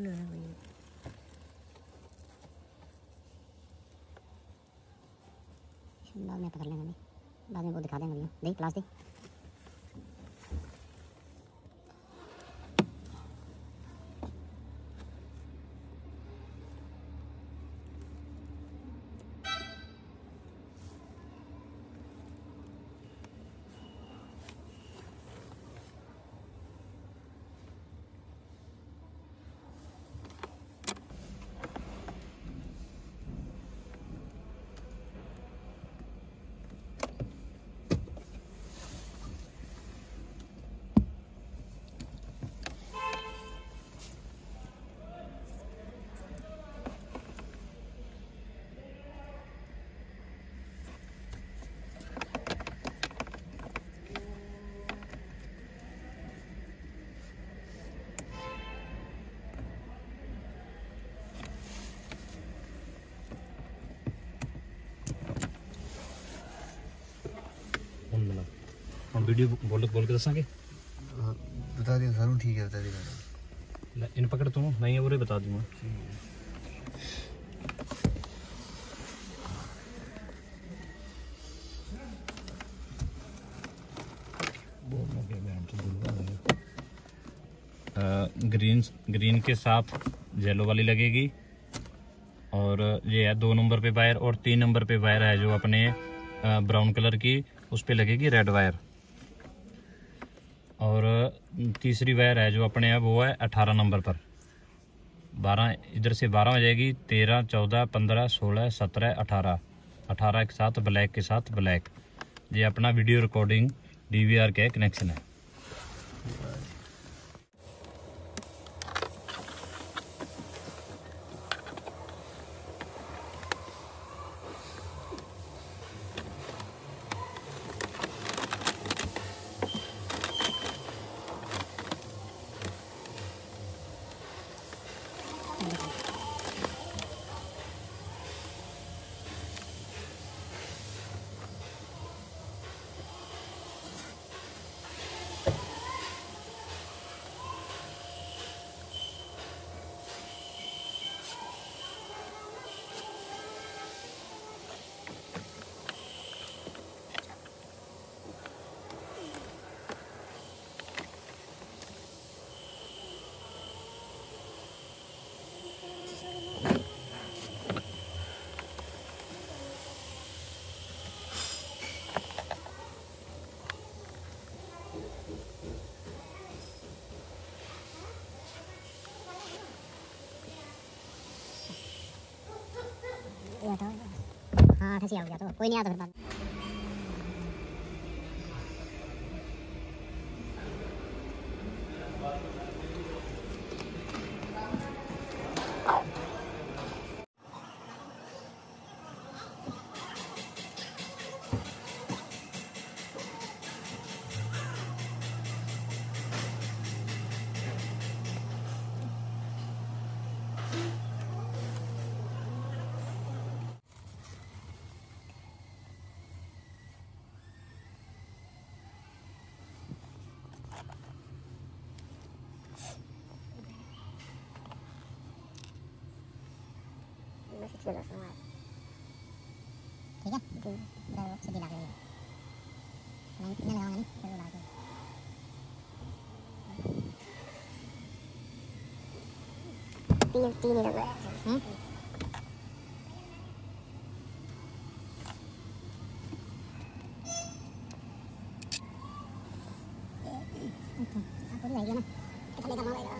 ले बाद में पकड़ लेंगे बाद में वो दिखा देंगे भैया। देख क्लास हम वीडियो बोल बोल के दसांगे? बता दी सारू ठीक है बता दियो इन पकड़ तू नहीं है वो बता दूँगा तो ग्रीन ग्रीन के साथ येलो वाली लगेगी। और ये है दो नंबर पे वायर और तीन नंबर पे वायर है जो अपने ब्राउन कलर की उस पर लगेगी रेड वायर। और तीसरी वायर है जो अपने है वो है अठारह नंबर पर। बारह, इधर से बारह हो जाएगी, तेरह, चौदह, पंद्रह, सोलह, सत्रह, अठारह। अठारह के साथ, ब्लैक के साथ, ब्लैक। ये अपना वीडियो रिकॉर्डिंग डीवीआर के कनेक्शन है। ये हटाओ हाँ फंसी हो गया तो कोई नहीं आता फिर बाद chưa là xong rồi thế nhá cứ đâu sẽ đi lạc rồi nên nên là ngắn cứ lạc rồi tin tin được rồi ừ? Hãy subscribe cho kênh Ghiền Mì Gõ Để không bỏ lỡ những video hấp dẫn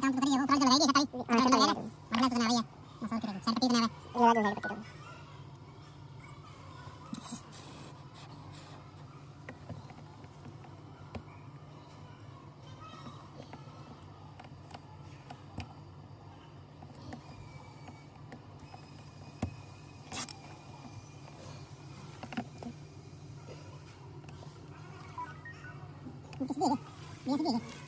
काम तो करिए वो कल चल जाएगी सताई हां चल जाएगा मतलब तो ना भैया मसाला के सर पीट ना है लगा दूंगा पीट Yes, yes, yes.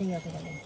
水曜日のです。